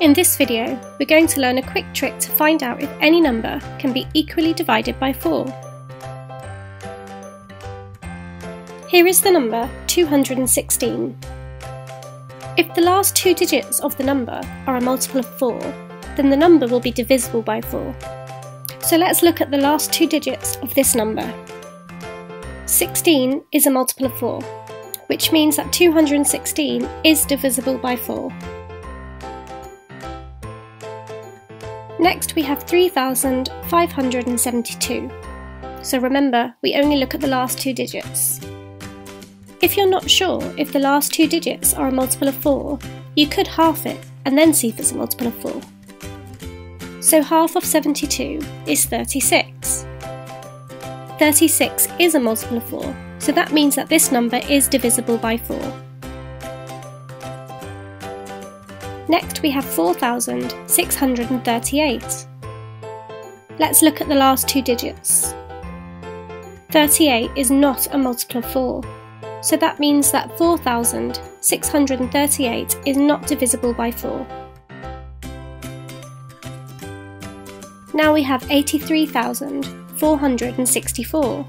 In this video, we're going to learn a quick trick to find out if any number can be equally divided by 4. Here is the number 216. If the last two digits of the number are a multiple of 4, then the number will be divisible by 4. So let's look at the last two digits of this number. 16 is a multiple of 4, which means that 216 is divisible by 4. Next we have 3,572. So remember, we only look at the last two digits. If you're not sure if the last two digits are a multiple of 4, you could half it and then see if it's a multiple of 4. So half of 72 is 36. 36 is a multiple of 4, so that means that this number is divisible by 4. Next we have 4,638. Let's look at the last two digits. 38 is not a multiple of 4, so that means that 4,638 is not divisible by 4. Now we have 83,464.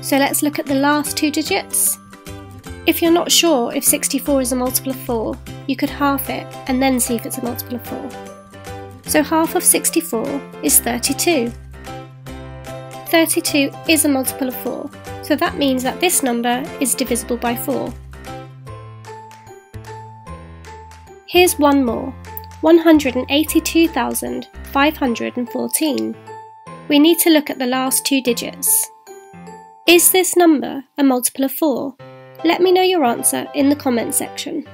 So let's look at the last two digits. If you're not sure if 64 is a multiple of 4, you could half it and then see if it's a multiple of 4. So half of 64 is 32. 32 is a multiple of 4, so that means that this number is divisible by 4. Here's one more, 182,514. We need to look at the last two digits. Is this number a multiple of 4? Let me know your answer in the comment section.